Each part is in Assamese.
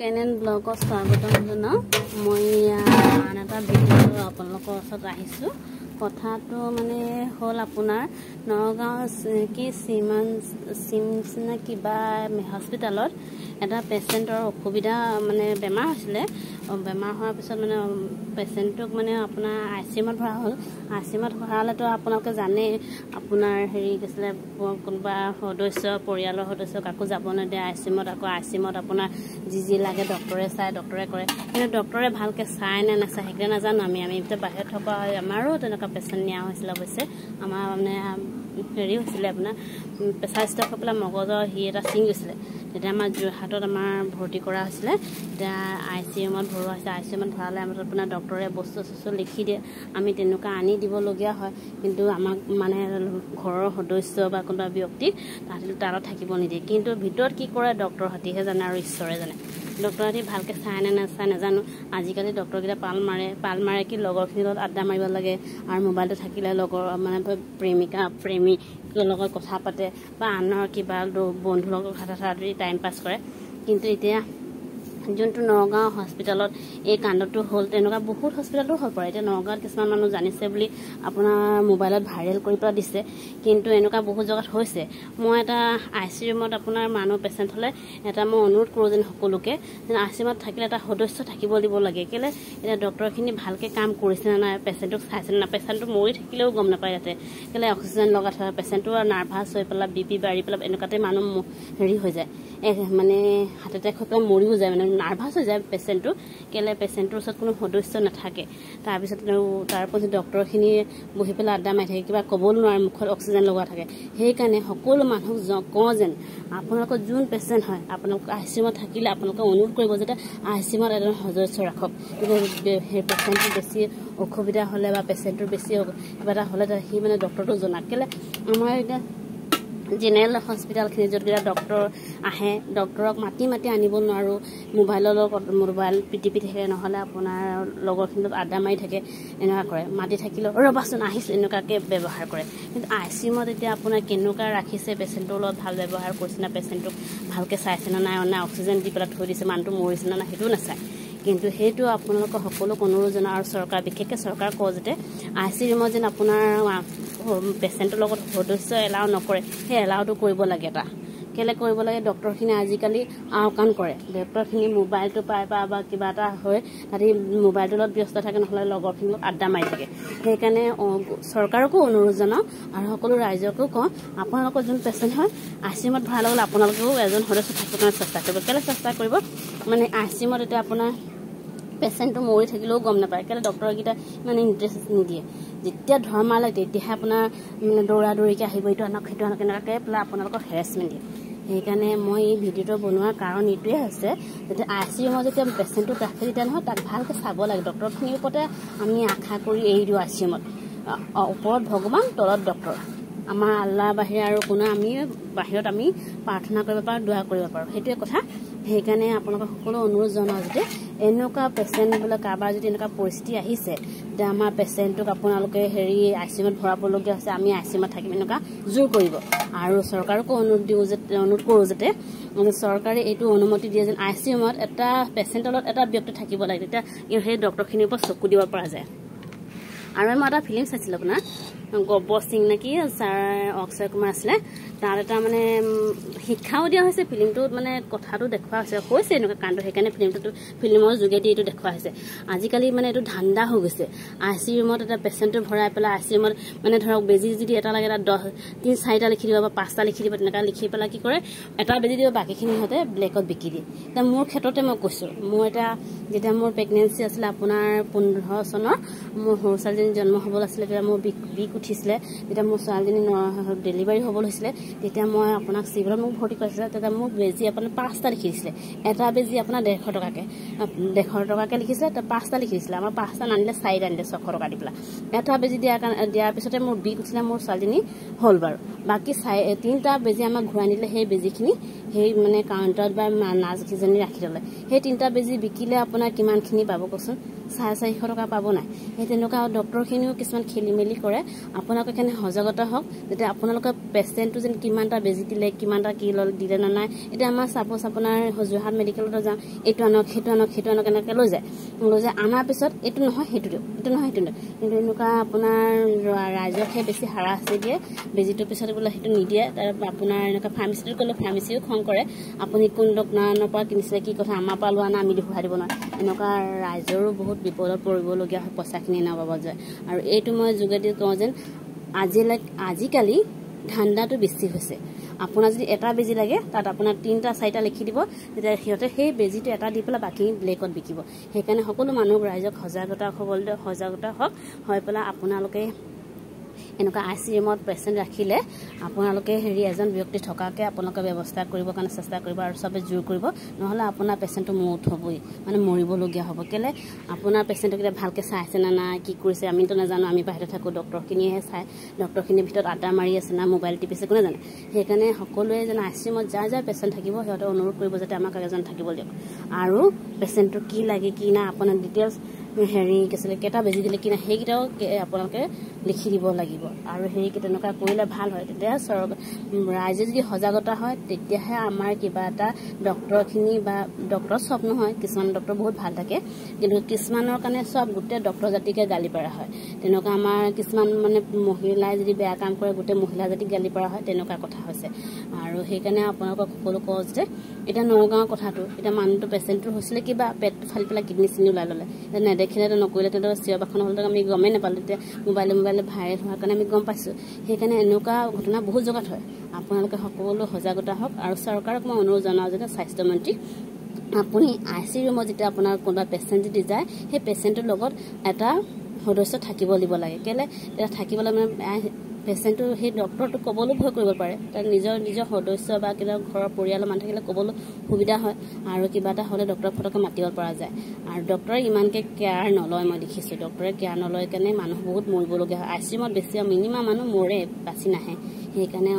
কেনেন ব্লগত স্বাগতম জনাওঁ। মই আন এটা ভিডিঅ' আপোনালোকৰ ওচৰত আহিছোঁ। কথাটো মানে হ'ল আপোনাৰ নগাঁও কি চিমান চিমছ নে কিবা হস্পিটেলত এটা পেচেণ্টৰ অসুবিধা মানে বেমাৰ হৈছিলে। বেমাৰ হোৱাৰ পিছত মানে পেচেণ্টটোক মানে আপোনাৰ আই চি এমত ভৰা হ'ল। আই চি এমত ভৰালেতো আপোনালোকে জানেই আপোনাৰ হেৰি কি আছিলে কোনোবা সদস্য পৰিয়ালৰ সদস্য কাকো যাব নিদিয়ে আই চি এমত আকৌ আই চি এমত আপোনাৰ যি যি লাগে ডক্টৰে চায় ডক্টৰে কৰে। কিন্তু ডক্টৰে ভালকৈ চাই নে নাচায় সেইকাৰণে নাজানো আমি। আমি এতিয়া বাহিৰত থকা আমাৰো তেনেকুৱা পেচেণ্ট নিয়া হৈছিলে অৱশ্যে। আমাৰ মানে হেৰি হৈছিলে আপোনাৰ প্ৰেচাৰ ষ্টক হৈ পেলাই মগজৰ সি এটা ছিঙি গৈছিলে। তেতিয়া আমাৰ যোৰহাটত আমাৰ ভৰ্তি কৰা হৈছিলে এতিয়া আই চি এমত ভৰোৱা হৈছে। আই চি এমত ভৰালে আমাৰ আপোনাৰ ডক্টৰে বস্তু চস্তু লিখি দিয়ে আমি তেনেকুৱা আনি দিবলগীয়া হয়। কিন্তু আমাক মানে ঘৰৰ সদস্য বা কোনোবা ব্যক্তিক তাহাঁতি তালত থাকিব নিদিয়ে। কিন্তু ভিতৰত কি কৰে ডক্টৰ সতিহে জানে আৰু ঈশ্বৰে জানে। ডক্টৰ সতি ভালকৈ চাই নে নাচাই নাজানো। আজিকালি ডক্টৰকেইটা পাল মাৰে পাল মাৰে কি লগৰখিনিৰ লগত আড্ডা মাৰিব লাগে আৰু মোবাইলটো থাকিলে লগৰ মানে প্ৰেমিকা প্ৰেমিকৰ লগত কথা পাতে বা আনৰ কিবা বন্ধুৰ লগত কথা চথা টাইম পাছ কৰে। কিন্তু এতিয়া যোনটো নগাঁও হস্পিটেলত এই কাণ্ডটো হ'ল তেনেকুৱা বহুত হস্পিটেলতো হৈ পৰে। এতিয়া নগাঁৱত কিছুমান মানুহ জানিছে বুলি আপোনাৰ মোবাইলত ভাইৰেল কৰি পেলাই দিছে কিন্তু এনেকুৱা বহুত জেগাত হৈছে। মই এটা আই চি ৰুমত আপোনাৰ মানুহ পেচেণ্ট হ'লে এটা মই অনুৰোধ কৰোঁ যেন সকলোকে যেন আই চি ৰুমত থাকিলে এটা সদস্য থাকিব দিব লাগে। কেলৈ? এতিয়া ডক্টৰখিনি ভালকৈ কাম কৰিছে নে নাই পেচেণ্টক চাইছে নে নাই পেচেণ্টটো মৰি থাকিলেও গম নাপায় ইয়াতে কেলৈ অক্সিজেন থয় পেচেণ্টটো নাৰ্ভাছ হৈ পেলাই বি পি বাঢ়ি পেলাই এনেকুৱাতে মানুহ হেৰি হৈ যায়। মানে হাৰ্ট এটেক হৈ পেলাই মৰিও যায় মানে নাৰ্ভাছ হৈ যায় পেচেণ্টটো। কেলৈ পেচেণ্টটোৰ ওচৰত কোনো সদস্য নাথাকে। তাৰপিছত তাৰপাছত ডক্টৰখিনিয়ে বহি পেলাই আড্ডা মাৰি থাকে কিবা ক'বলৈ নোৱাৰে মুখত অক্সিজেন লগোৱা থাকে। সেইকাৰণে সকলো মানুহক কওঁ যেন আপোনালোকৰ যোন পেচেণ্ট হয় আপোনালোক আই চি এমত থাকিলে আপোনালোকে অনুৰোধ কৰিব যাতে আই চি এমত এজন সদস্য ৰাখক সেই পেচেণ্টটোৰ বেছি অসুবিধা হ'লে বা পেচেণ্টটোৰ বেছি কিবা এটা হ'লে সি মানে ডক্টৰটো জনাক। কেলৈ আমাৰ এতিয়া জেনেৰেল হস্পিটেলখিনি য'তকেইটা ডক্টৰ আহে ডক্টৰক মাতি মাতি আনিব নোৱাৰোঁ। মোবাইলৰ লগত মোবাইল পিটি পিটি থাকে নহ'লে আপোনাৰ লগৰখিনিৰ লগত আড্ডা মাৰি থাকে এনেকুৱা কৰে। মাতি থাকিলেও ৰ'বাচোন আহিছোঁ এনেকুৱাকৈ ব্যৱহাৰ কৰে। কিন্তু আই চি ইউমত এতিয়া আপোনাৰ কেনেকুৱা ৰাখিছে পেচেণ্টৰ লগত ভাল ব্যৱহাৰ কৰিছে না পেচেণ্টটোক ভালকৈ চাইছে নে নাই নাই অক্সিজেন দি পেলাই থৈ দিছে মানুহটো মৰিছে নে নাই সেইটোও নাচায়। কিন্তু সেইটো আপোনালোকৰ সকলোক অনুৰোধ জনাওঁ আৰু চৰকাৰ বিশেষকৈ চৰকাৰ কওঁ যাতে আই চি ৰুমত যেন আপোনাৰ পেচেণ্টৰ লগত সদস্য এলাও নকৰে সেই এলাওটো কৰিব লাগে এটা। কেলৈ কৰিব লাগে? ডক্টৰখিনি আজিকালি আওকাণ কৰে। ডক্টৰখিনি মোবাইলটো পাই বা বা কিবা এটা হয় তাহাঁতি মোবাইলটোৰ লগত ব্যস্ত থাকে নহ'লে লগৰখিনিৰ লগত আড্ডা মাৰি থাকে। সেইকাৰণে চৰকাৰকো অনুৰোধ জনাওঁ আৰু সকলো ৰাইজকো কওঁ আপোনালোকৰ যোন পেচেণ্ট হয় আই চি এমত ভৰাই ল'বলৈ আপোনালোকেও এজন সদস্য কাৰণে চেষ্টা কৰিব। কেলৈ চেষ্টা কৰিব? মানে আই চি এমত এতিয়া আপোনাৰ পেচেণ্টটো মৰি থাকিলেও গম নাপায়। কেলৈ ডক্টৰকেইটা মানে ইণ্টাৰেষ্ট নিদিয়ে। যেতিয়া ধৰ মালে তেতিয়াহে আপোনাৰ মানে দৌৰা দৌৰিকৈ আহিব এইটো আনক সেইটো আনক এনেকুৱাকৈ পেলাই আপোনালোকক হেৰেচমেণ্ট দিয়ে। সেইকাৰণে মই এই ভিডিঅ'টো বনোৱাৰ কাৰণ এইটোৱে হৈছে যাতে আই চি ইউমত যেতিয়া পেচেণ্টটোক ৰাখে তেতিয়া নহয় তাক ভালকৈ চাব লাগে। ডক্টৰখিনিৰ ওপৰতে আমি আশা কৰি এৰি দিওঁ আই চি ইউমত ওপৰত ভগৱান তলত ডক্টৰ আমাৰ আল্লাহ বাহিৰে আৰু কোনো আমি বাহিৰত আমি প্ৰাৰ্থনা কৰিব পাৰোঁ দোৱা কৰিব পাৰোঁ। সেইটোৱে কথা। সেইকাৰণে আপোনালোকক সকলো অনুৰোধ জনাওঁ যাতে এনেকুৱা পেচেণ্ট বোলে কাৰোবাৰ যদি এনেকুৱা পৰিস্থিতি আহিছে যে আমাৰ পেচেণ্টটোক আপোনালোকে হেৰি আই চি এমত ভৰাবলগীয়া হৈছে আমি আই চি এমত থাকিম এনেকুৱা জোৰ কৰিব। আৰু চৰকাৰকো অনুৰোধ দিওঁ যে অনুৰোধ কৰোঁ যাতে চৰকাৰে এইটো অনুমতি দিয়ে যেন আই চি এমত এটা পেচেণ্টৰ লগত এটা ব্যক্তি থাকিব লাগে তেতিয়া সেই ডক্টৰখিনিৰ ওপৰত চকু দিব পৰা যায়। আৰু মই এটা ফিল্ম চাইছিলোঁ আপোনাৰ গব্বৰ সিং নেকি ছাৰ অক্ষয় কুমাৰ আছিলে। তাত এটা মানে শিক্ষাও দিয়া হৈছে ফিল্মটোত মানে কথাটো দেখুওৱা হৈছে হৈছে এনেকুৱা কাণ্ড সেইকাৰণে ফিল্মটোতো ফিল্মৰ যোগেদি এইটো দেখুওৱা হৈছে। আজিকালি মানে এইটো ধান্দা হৈ গৈছে। আই চি ৰুমত এটা পেচেণ্টটো ভৰাই পেলাই আই চি ৰুমত মানে ধৰক বেজী যদি এটা লাগে এটা দহ তিনি চাৰিটা লিখি দিব বা পাঁচটা লিখি দিব তেনেকুৱা লিখি পেলাই কি কৰে এটা বেজী দিব বাকীখিনি সিহঁতে ব্লেকত বিকি দিয়ে। এতিয়া মোৰ ক্ষেত্ৰতে মই কৈছোঁ মোৰ এটা যেতিয়া মোৰ প্ৰেগনেঞ্চি আছিলে আপোনাৰ পোন্ধৰ চনৰ মোৰ সৰু ছোৱালীজনী জন্ম হ'বলৈ আছিলে তেতিয়া মোৰ বিষ বিষ উঠিছিলে যেতিয়া মোৰ ছোৱালীজনী ডেলিভাৰী হ'বলৈ হৈছিলে তেতিয়া মই আপোনাক চিভিলত মোক ভৰ্তি কৰিছিলে তেতিয়া মোক বেজী আপোনাৰ পাঁচটা লিখি দিছিলে। এটা বেজী আপোনাৰ ডেৰশ টকাকৈ। ডেৰশ টকাকৈ লিখিছিলে পাঁচটা লিখি দিছিলে। আমাৰ পাঁচটা নানিলে চাৰিটা আনিলে ছশ টকা দি পেলাই। এটা বেজী দিয়াৰ কাৰণে দিয়াৰ পিছতে মোৰ বিষ উঠিলে মোৰ ছোৱালীজনী হ'ল বাৰু। বাকী চাৰি তিনিটা বেজী আমাক ঘূৰাই নিদিলে সেই বেজীখিনি সেই মানে কাউণ্টাৰত বা নাৰ্ছকেইজনী ৰাখি থ'লে। সেই তিনিটা বেজী বিকিলে আপোনাৰ কিমানখিনি পাব কচোন চাৰে চাৰিশ টকা পাব নাই। সেই তেনেকুৱা ডক্টৰখিনিও কিছুমান খেলি মেলি কৰে। আপোনালোকে কাৰণে সজাগতা হওক যাতে আপোনালোকৰ পেচেণ্টটো যেন কিমানটা বেজি দিলে কিমানটা কি ল'লে দিলে নে নাই এতিয়া আমাৰ চাপ'জ আপোনাৰ যোৰহাট মেডিকেলতে যাওঁ এইটো আনক সেইটো আনক সেইটো আনক এনেকৈ লৈ যায়। লৈ যায় অনাৰ পিছত এইটো নহয় সেইটো দিয়ক এইটো নহয় সেইটো দিয়ক। কিন্তু এনেকুৱা আপোনাৰ ৰাইজকহে বেছি হাৰাশাস্তি দিয়ে বেজীটোৰ পিছত বোলে সেইটো নিদিয়ে তাৰ আপোনাৰ এনেকুৱা ফাৰ্মাচীটোত গ'লে ফাৰ্মাচীও খং কৰে আপুনি কোন ডক্টৰৰ পৰা কিনিছিলে কি কথা আমাৰ পৰা লোৱা নাই আমি ঘূৰাই দিব নোৱাৰোঁ। এনেকুৱা ৰাইজৰো বহুত বিপদত পৰিবলগীয়া হয় পইচাখিনি নাপাব যায় আৰু এইটো মই যোগেদি কওঁ যেন আজিলৈ আজিকালি ধান্দাটো বেছি হৈছে। আপোনাৰ যদি এটা বেজি লাগে তাত আপোনাৰ তিনিটা চাৰিটা লিখি দিব তেতিয়া সিহঁতে সেই বেজীটো এটা দি পেলাই বাকী ব্লেকত বিকিব। সেইকাৰণে সকলো মানুহ ৰাইজক সজাগতা হ'বলৈ সজাগতা হওক হৈ পেলাই আপোনালোকে এনেকুৱা আই চি এমত পেচেণ্ট ৰাখিলে আপোনালোকে হেৰি এজন ব্যক্তি থকাকৈ আপোনালোকে ব্যৱস্থা কৰিবৰ কাৰণে চেষ্টা কৰিব আৰু চবে জোৰ কৰিব নহ'লে আপোনাৰ পেচেণ্টটো মৌত হ'বই মানে মৰিবলগীয়া হ'ব। কেলৈ? আপোনাৰ পেচেণ্টক এতিয়া ভালকৈ চাইছে নে নাই কি কৰিছে আমিতো নাজানো আমি বাহিৰত থাকোঁ ডক্টৰখিনিয়েহে চাই ডক্টৰখিনিৰ ভিতৰত আড্ডা মাৰি আছে না মোবাইল টিপিছে কোনে জানে? সেইকাৰণে সকলোৱে যেন আই চি এমত যাৰ যাৰ পেচেণ্ট থাকিব সিহঁতে অনুৰোধ কৰিব যাতে আমাক এজন থাকিব দিয়ক। আৰু পেচেণ্টটো কি লাগে কি নাই আপোনাৰ ডিটেইলছ হেৰি কি আছিলে কেইটা বেজি দিলে কি নাই সেইকেইটাও আপোনালোকে লিখি দিব লাগিব। আৰু হেৰি তেনেকুৱা কৰিলে ভাল হয়। তেতিয়া চৰকাৰ ৰাইজে যদি সজাগতা হয় তেতিয়াহে আমাৰ কিবা এটা ডক্টৰখিনি বা ডক্টৰ চব নহয় কিছুমান ডক্টৰ বহুত ভাল থাকে। কিন্তু কিছুমানৰ কাৰণে চব গোটেই ডক্টৰ জাতিকে গালি পৰা হয়। তেনেকুৱা আমাৰ কিছুমান মানে মহিলাই যদি বেয়া কাম কৰে গোটেই মহিলা জাতিক গালি পৰা হয় তেনেকুৱা কথা হৈছে। আৰু সেইকাৰণে আপোনালোকক সকলো কওঁ যে এতিয়া নগাঁৱৰ কথাটো এতিয়া মানুহটো পেচেণ্টটো হৈছিলে কিবা পেটটো ফালি পেলাই কিডনী চিনি ওলাই ল'লে। এতিয়া নেদেখিলেতো নকৰিলে তেতিয়া চিঞৰ বাখৰ হ'লে আমি গমেই নাপালোঁ। তেতিয়া মোবাইলে মোবাইলে ভাইৰেল হোৱাৰ কাৰণে আমি গম পাইছোঁ। সেইকাৰণে এনেকুৱা ঘটনা বহুত জেগাত হয়। আপোনালোকে সকলো সজাগতা হওক আৰু চৰকাৰক মই অনুৰোধ জনাওঁ যে স্বাস্থ্যমন্ত্ৰী আপুনি আই চি ৰুমত যেতিয়া আপোনাৰ কোনোবা পেচেণ্ট যদি যায় সেই পেচেণ্টটোৰ লগত এটা সদস্য থাকিব দিব লাগে। কেলৈ? তেতিয়া থাকিবলৈ মানে পেচেণ্টটো সেই ডক্টৰটোক ক'বলৈ ভয় কৰিব পাৰে। তাৰ নিজৰ নিজৰ সদস্য বা কিবা ঘৰৰ পৰিয়ালৰ মানুহ থাকিলে ক'বলৈ সুবিধা হয় আৰু কিবা এটা হ'লে ডক্টৰক ফটকৈ মাতিব পৰা যায়। আৰু ডক্টৰে ইমানকৈ কেয়াৰ নলয় মই দেখিছোঁ। ডক্টৰে কেয়াৰ নলয় কাৰণে মানুহ বহুত মৰিবলগীয়া হয়। আই চি ইউমত বেছি মিনিমাম মানুহ মৰে বাচি নাহে। সেইকাৰণে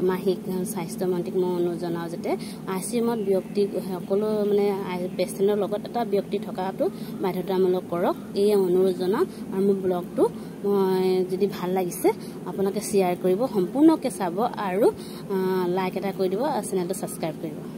আমাৰ সেই স্বাস্থ্যমন্ত্ৰীক মই অনুৰোধ জনাওঁ যাতে আই চি এমত ব্যক্তি সকলো মানে পেচেণ্টৰ লগত এটা ব্যক্তি থকাটো বাধ্যতামূলক কৰক। এই অনুৰোধ জনাওঁ। আৰু মোৰ ব্লগটো যদি ভাল লাগিছে আপোনালোকে শ্বেয়াৰ কৰিব সম্পূৰ্ণকৈ চাব আৰু লাইক এটা কৰি দিব আৰু চেনেলটো ছাবস্ক্ৰাইব কৰিব